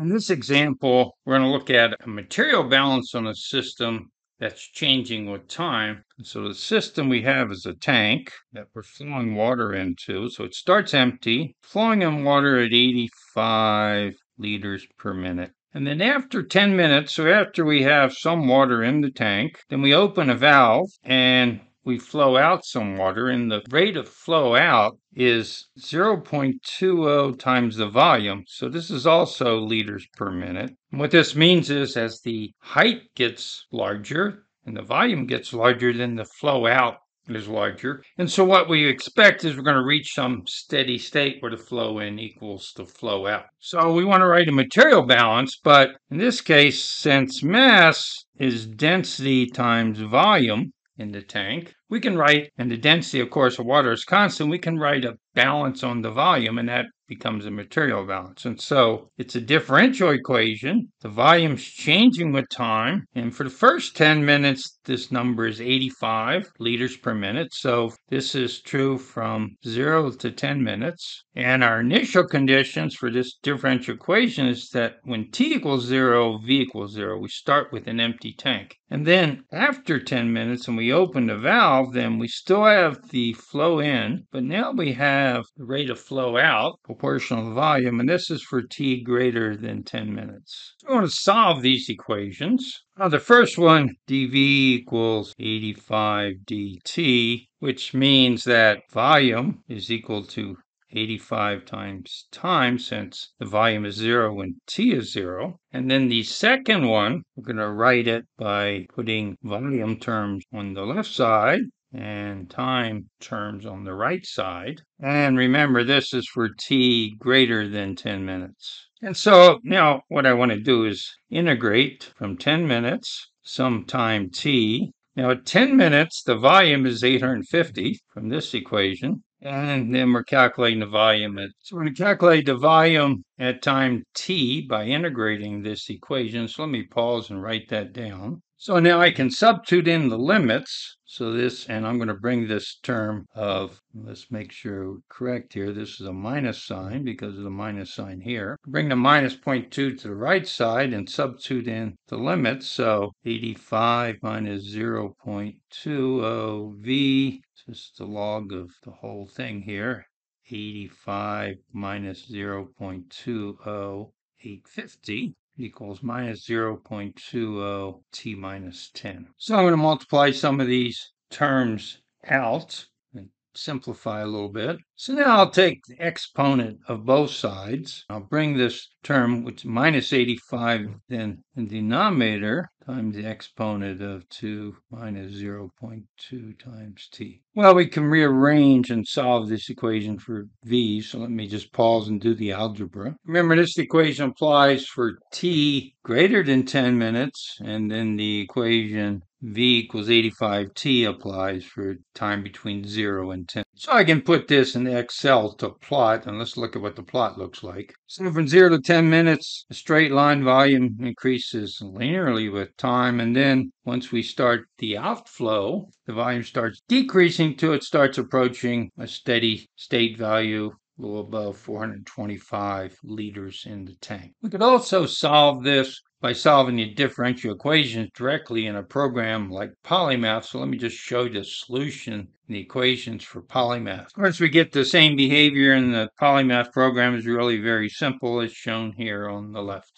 In this example, we're going to look at a material balance on a system that's changing with time. So the system we have is a tank that we're flowing water into. So it starts empty, flowing in water at 85 liters per minute. And then after 10 minutes, so after we have some water in the tank, then we open a valve and we flow out some water, and the rate of flow out is 0.20 times the volume. So this is also liters per minute. And what this means is as the height gets larger and the volume gets larger, then the flow out is larger. And so what we expect is we're going to reach some steady state where the flow in equals the flow out. So we want to write a material balance, but in this case, since mass is density times volume, in the tank. We can write, and the density, of course, of water is constant, we can write a balance on the volume, and that becomes a material balance. And so it's a differential equation. The volume's changing with time. And for the first 10 minutes, this number is 85 liters per minute. So this is true from 0 to 10 minutes. And our initial conditions for this differential equation is that when t equals 0, v equals 0, we start with an empty tank. And then after 10 minutes and we open the valve, then we still have the flow in, but now we have the rate of flow out proportional to volume, and this is for t greater than 10 minutes. So we want to solve these equations. Now the first one, dv equals 85 dt, which means that volume is equal to 85 times time since the volume is zero when t is zero. And then the second one, we're going to write it by putting volume terms on the left side and time terms on the right side. And remember, this is for t greater than 10 minutes. And so now what I want to do is integrate from 10 minutes, some time t. Now at 10 minutes, the volume is 850 from this equation. And then we're calculating the volume. So we're going to calculate the volume at time t by integrating this equation. So let me pause and write that down. So now I can substitute in the limits. So this, and I'm going to bring this term of, let's make sure correct here. This is a minus sign because of the minus sign here. Bring the minus 0.2 to the right side and substitute in the limits. So 85 minus 0.20 V just the log of the whole thing here. 85 minus 0.20, 850 equals minus 0.20 t minus 10. So I'm going to multiply some of these terms out simplify a little bit. So now I'll take the exponent of both sides. I'll bring this term, which minus 85, then in the denominator times the exponent of 2 minus 0.2 times t. Well, we can rearrange and solve this equation for v, so let me just pause and do the algebra. Remember, this equation applies for t greater than 10 minutes, and then the equation v equals 85t applies for time between 0 and 10. So I can put this in Excel to plot, and let's look at what the plot looks like. So from 0 to 10 minutes, the straight line volume increases linearly with time, and then once we start the outflow, the volume starts decreasing till it starts approaching a steady state value a little above 425 liters in the tank. We could also solve this by solving the differential equations directly in a program like Polymath. So let me just show you the solution the equations for Polymath. Of course, we get the same behavior in the Polymath program is really very simple as shown here on the left.